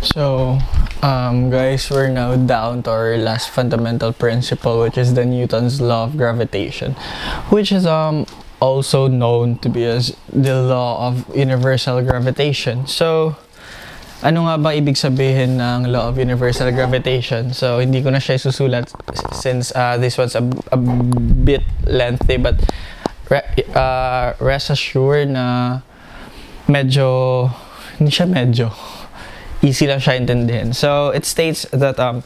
So, um, guys, we're now down to our last fundamental principle, which is the Newton's law of gravitation, which is um also known to be as the law of universal gravitation. So, ano nga ba ibig sabihin ng law of universal gravitation? So, hindi ko na siya susulat since uh, this one's a, a bit lengthy, but re- uh, rest assured na medyo, hindi siya medyo, easy lang siya intindihin. So, it states that um,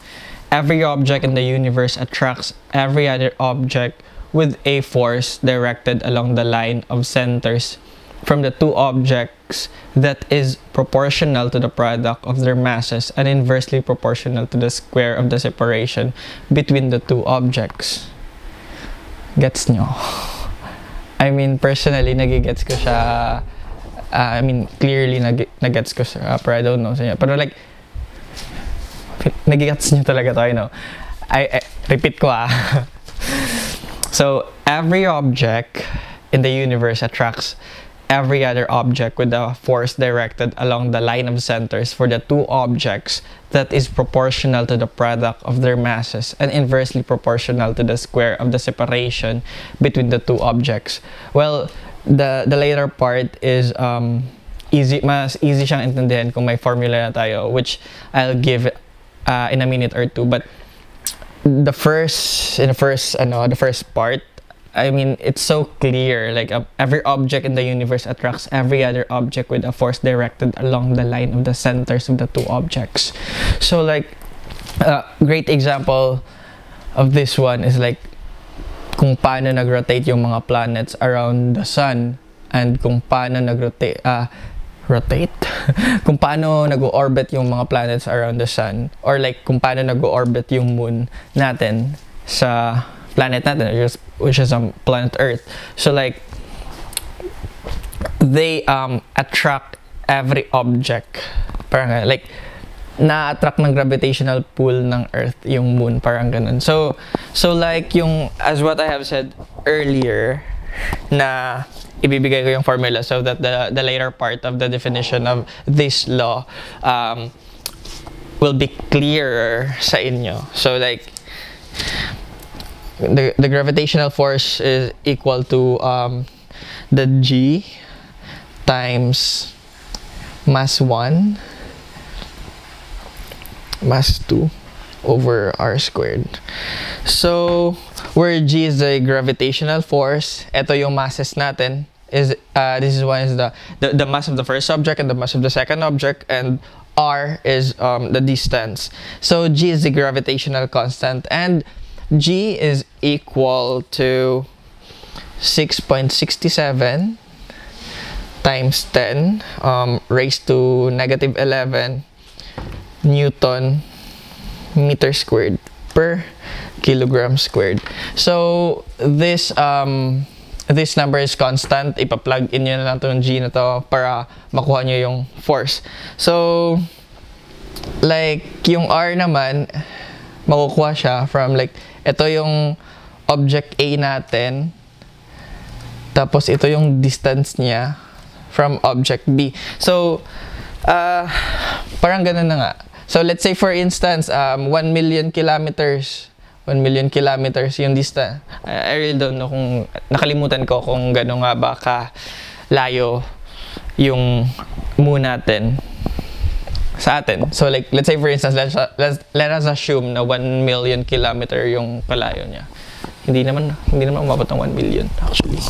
every object in the universe attracts every other object with a force directed along the line of centers from the two objects that is proportional to the product of their masses and inversely proportional to the square of the separation between the two objects. Gets nyo? I mean, personally, nagigets ko siya uh, I mean, clearly nag nagets ko siya, pero I don't know sa inyo. Pero like, nagigets niyo talaga to, I know. I, I repeat ko ah. so, every object in the universe attracts every other object with a force directed along the line of centers for the two objects that is proportional to the product of their masses and inversely proportional to the square of the separation between the two objects. Well, the the later part is um, easy mas easy siyang intindihan kung may formula na tayo which I'll give uh, in a minute or two. But the first in the first ano the first part I mean it's so clear. Like uh, every object in the universe attracts every other object with a force directed along the line of the centers of the two objects. So like a great example of this one is like kung paano nag-rotate yung mga planets around the sun and kung paano nag-rotate uh, rotate? Kung paano nag-orbit yung mga planets around the sun or like kung paano nag-orbit yung moon natin sa planet natin which is, which is um, planet earth. So like they um attract every object. Parang like na-attract ng gravitational pull ng Earth yung moon parang ganun. So so like yung as what I have said earlier na ibibigay ko yung formula so that the the later part of the definition of this law um, will be clearer sa inyo. So like the the gravitational force is equal to um, the G times mass 1 mass 2 over r squared. So, where g is the gravitational force, ito yung masses natin. Is uh, this is one is the, the the mass of the first object and the mass of the second object and r is um, the distance. So g is the gravitational constant and g is equal to 6.67 times 10 um, raised to negative 11 Newton meter squared per kilogram squared. So, this um, this number is constant. Ipa-plug in nyo na lang itong G na to para makuha nyo yung force. So, like, yung R naman, makukuha siya from like, ito yung object A natin. Tapos, ito yung distance niya from object B. So, uh, parang ganun na nga. So let's say for instance, um, 1 million kilometers, 1 million kilometers yung distance. I, I really don't know kung, nakalimutan ko kung gano'n nga ba ka layo yung moon natin sa atin. So like, let's say for instance, let's, let's, let us assume na 1 million kilometer yung kalayo niya. Hindi naman, hindi naman umabot ng 1 million actually.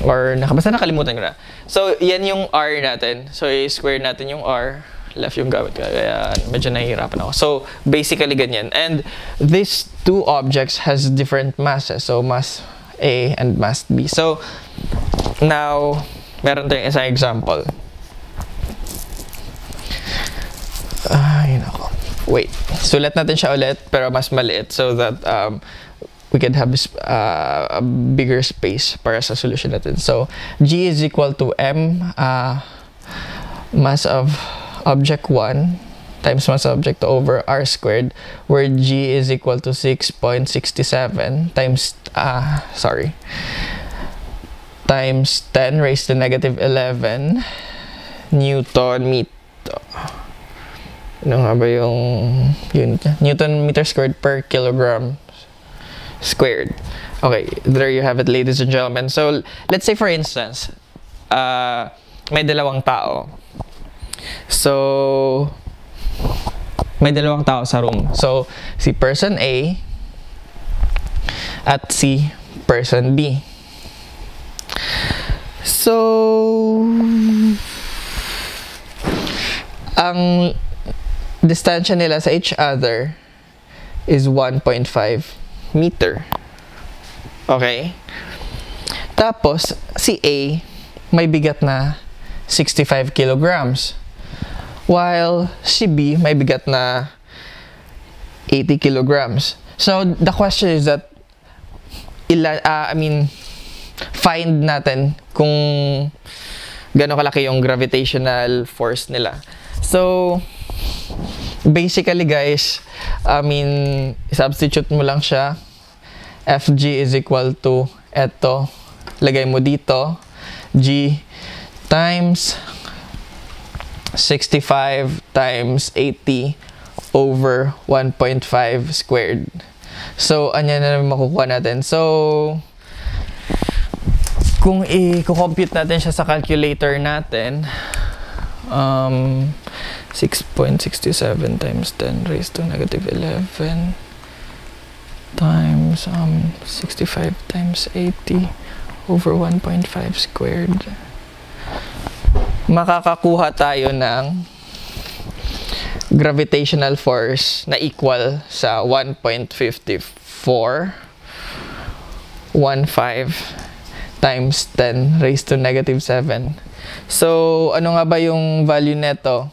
Or, basta nakalimutan ko na. So, yan yung R natin. So, i-square natin yung R left yung gamit ko. Kaya medyo nahihirapan ako. So, basically ganyan. And these two objects has different masses. So, mass A and mass B. So, now, meron tayong isang example. Ay, nako. Wait. Sulat natin siya ulit, pero mas maliit so that um, we can have uh, a bigger space para sa solution natin. So, G is equal to M uh, mass of object 1 times mass object over r squared where g is equal to 6.67 times uh, sorry times 10 raised to negative 11 newton meter ano nga ba yung unit? Newton meter squared per kilogram squared. Okay, there you have it, ladies and gentlemen. So, let's say for instance, uh, may dalawang tao. So, may dalawang tao sa room. So, si person A at si person B. So, ang distansya nila sa each other is 1.5 meter. Okay? Tapos, si A, may bigat na 65 kilograms. While si B, may bigat na 80 kilograms. So, the question is that, ila, uh, I mean, find natin kung gano'ng kalaki yung gravitational force nila. So, basically guys, I mean, substitute mo lang siya. FG is equal to eto. Lagay mo dito. G times 65 times 80 over 1.5 squared. So, anya na naman makukuha natin. So, kung i-compute natin siya sa calculator natin, um, 6.67 times 10 raised to negative 11 times um, 65 times 80 over 1.5 squared. Makakakuha tayo ng gravitational force na equal sa 1.54 15 times 10 raised to negative 7. So, ano nga ba yung value neto?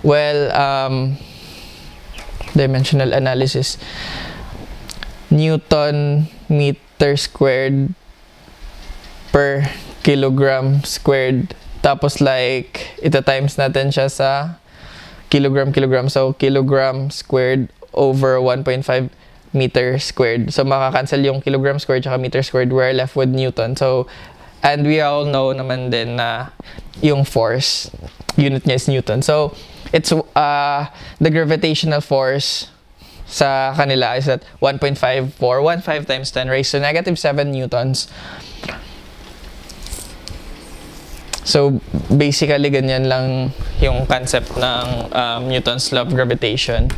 Well, um, dimensional analysis. Newton meter squared per kilogram squared. Tapos like, ita times natin siya sa kilogram kilogram. So, kilogram squared over 1.5 meter squared. So, makakancel yung kilogram squared tsaka meter squared. We're left with Newton. So, and we all know naman din na yung force, unit niya is Newton. So, it's uh, the gravitational force sa kanila is at 1.54, 15 times 10 raised to negative 7 newtons. So, basically, ganyan lang yung concept ng um, Newton's law of gravitation,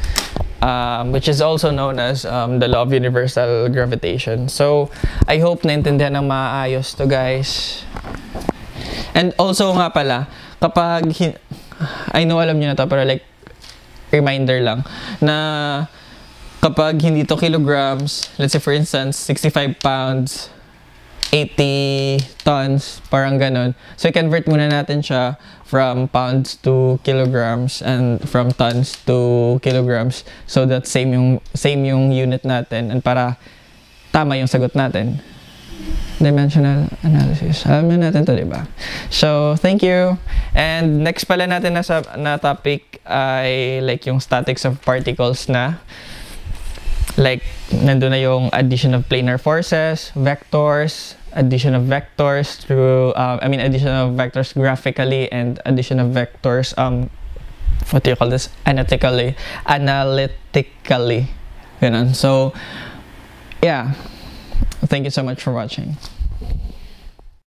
um, which is also known as um, the law of universal gravitation. So, I hope naintindihan ng maayos to guys. And also nga pala, kapag, I know alam niyo na to, pero like, reminder lang, na kapag hindi to kilograms, let's say for instance, 65 pounds, 80 tons, parang ganun. So, convert muna natin siya from pounds to kilograms and from tons to kilograms. So, that same yung, same yung unit natin and para tama yung sagot natin. Dimensional analysis. Alam na natin to, di ba? So, thank you. And next pala natin na, sa, na topic ay like yung statics of particles na like nandun na yung addition of planar forces, vectors, addition of vectors through, uh, I mean, addition of vectors graphically and addition of vectors, um, what do you call this? Analytically. Analytically. you know So, yeah. Thank you so much for watching.